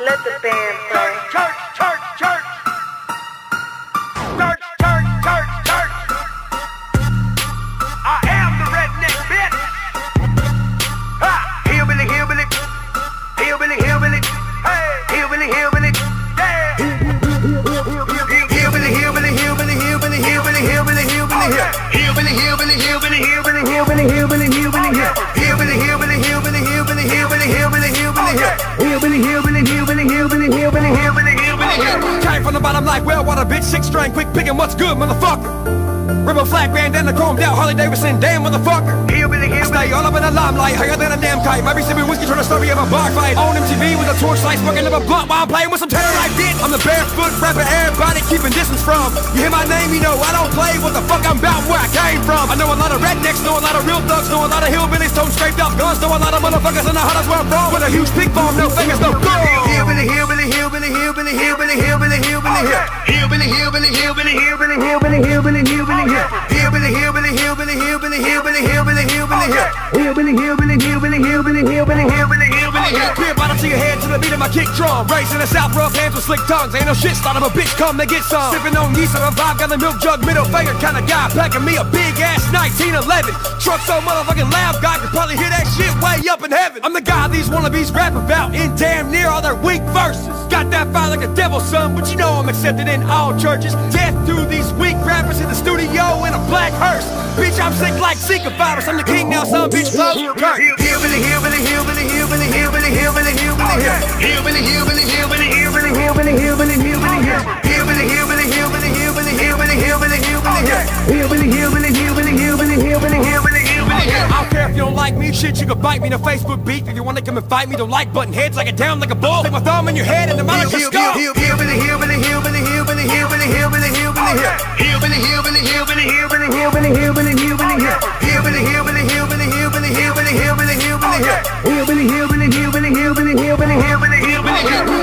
Let the band play. Church, church, church. Church, church, church, church. I am the redneck bitch. Ha! Hillbilly, hillbilly. Hillbilly, hillbilly. Hey! Hillbilly, hillbilly. Yeah! Hillbilly, hillbilly, hillbilly, hillbilly, hillbilly, hillbilly, hillbilly, hill. Hillbilly, hillbilly, hillbilly, hillbilly, hillbilly, hillbilly, hillbilly, hill. Hillbilly, hillbilly, hillbilly, hillbilly, hillbilly, hillbilly, hillbilly, hill. Hillbilly, hillbilly, hillbilly, The bottom like well water, bitch, six string, quick picking what's good, motherfucker. Rebel flag bandana, chromed out, Harley Davidson, damn motherfucker. Hillbilly, hillbilly. I stay all up in the limelight, higher than a damn kite. Might be sipping whiskey, trying to story of a bar fight. On MTV with a torchlight, smoking up a blunt while I'm playing with some terror like bitch. I'm the barefoot rapper, everybody keeping distance from. You hear my name, you know I don't play what the fuck I'm about, where I came from. I know a lot of rednecks, know a lot of real thugs, know a lot of hillbillies, toting scraped up guns, know a lot of motherfuckers in the huddles where I'm from. With a huge pig bomb, no fingers, no gun. Hillbilly, hillbilly, hillbilly, hillbilly, hillbilly, hillbilly, hillbilly, hill. Hillbilly, hillbilly, hillbilly, hillbilly, hillbilly, hillbilly, hillbilly, hill. Hillbilly, hillbilly, hillbilly, hillbilly, hillbilly, hillbilly, hillbilly, hill. Hillbilly, hillbilly, hillbilly, hillbilly, hillbilly, hillbilly, hillbilly, hill. Clear bottom to your head to the beat of my kick drum. Raising the south, rough hands with slick tongues. Ain't no shit, start of a bitch, come to get some. Sipping on yeast on a vibe, got the milk jug, middle finger kind of guy. Packing me a big ass 1911. Truck so motherfucking loud, God could probably hear that shit way up in heaven. I'm the guy these wannabes rap about in damn near all their weak verses. Got that fire like a devil, son, but you know I'm accepted in all churches. Death to these weak rappers in the studio in a black hearse. Bitch, I'm sick like Zika virus. I'm the king now, son, bitch, close curtain. Hillbilly, hillbilly, hillbilly, hillbilly, hillbilly, hillbilly, hillbilly, hill. Hillbilly, hillbilly, hillbilly, shit, you can bite me in a Facebook beef If you wanna come and fight me, don't like button heads like a down like a ball. Take my thumb in your head and the mouth like a skull. Hillbilly, hillbilly, hillbilly, hillbilly, hillbilly, hillbilly, hillbilly, hill. Hillbilly, hillbilly, hillbilly, hillbilly, hillbilly, hillbilly, hillbilly, hill. Hillbilly, hillbilly, hillbilly, hillbilly, hillbilly, hillbilly, hillbilly, hill. Hillbilly, hillbilly, hillbilly, hillbilly, hillbilly, hillbilly, hillbilly, hill.